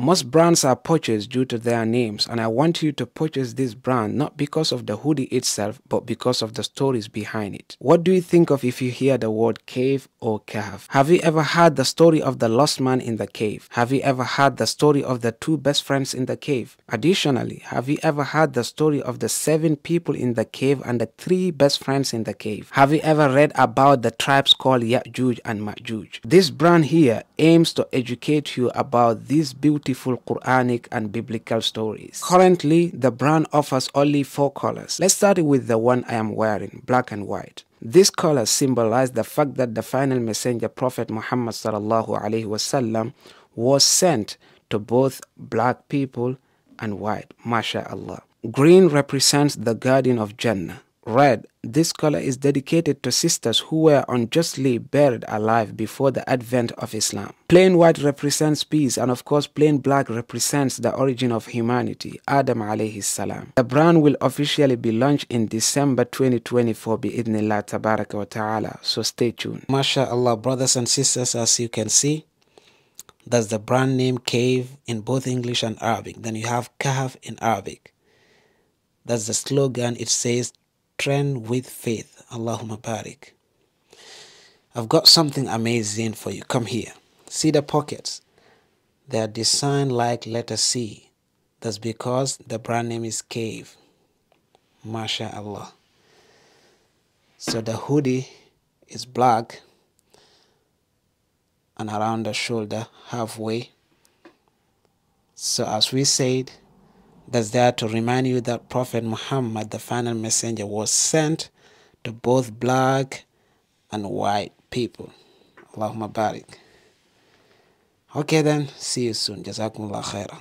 Most brands are purchased due to their names, and I want you to purchase this brand not because of the hoodie itself, but because of the stories behind it. What do you think of if you hear the word cave or Kahf? Have you ever heard the story of the lost man in the cave? Have you ever heard the story of the two best friends in the cave? Additionally, have you ever heard the story of the seven people in the cave and the three best friends in the cave? Have you ever read about the tribes called Ya'juj and Ma'juj? This brand here aims to educate you about these beautiful beautiful Quranic and biblical stories. Currently, the brand offers only four colors. Let's start with the one I am wearing, black and white. These colors symbolize the fact that the final messenger Prophet Muhammad sallallahu alaihi wasallam was sent to both black people and white. MashaAllah. Green represents the garden of Jannah. Red, this color is dedicated to sisters who were unjustly buried alive before the advent of Islam. Plain white represents peace and of course plain black represents the origin of humanity, Adam alayhi salam. The brand will officially be launched in December 2024 bi'idhnillah tabaraka wa ta'ala, so stay tuned. MashaAllah brothers and sisters as you can see, that's the brand name Cave in both English and Arabic. Then you have Kahf in Arabic. That's the slogan. It says trend with faith. Allahumma barik. I've got something amazing for you. Come here. See the pockets? They are designed like letter C. That's because the brand name is Cave. MashaAllah. So the hoodie is black and around the shoulder halfway. So as we said, that's there to remind you that Prophet Muhammad, the final messenger, was sent to both black and white people. Allahumma barik. Okay then, see you soon. Jazakumullah khairan.